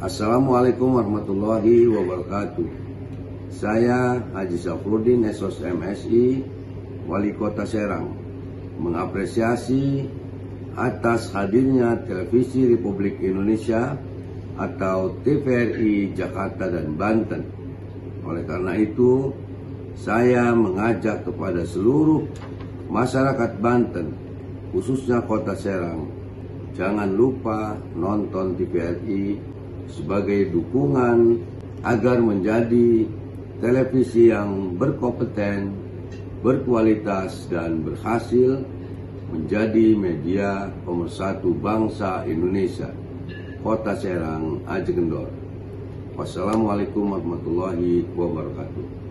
Assalamualaikum warahmatullahi wabarakatuh. Saya Haji Safruddin Esos MSI, Wali Kota Serang, mengapresiasi atas hadirnya Televisi Republik Indonesia atau TVRI Jakarta dan Banten. Oleh karena itu, saya mengajak kepada seluruh masyarakat Banten, khususnya Kota Serang, jangan lupa nonton TVRI sebagai dukungan agar menjadi televisi yang berkompeten, berkualitas, dan berhasil menjadi media pemersatu bangsa Indonesia. Kota Serang, Aji Kendor. Wassalamualaikum warahmatullahi wabarakatuh.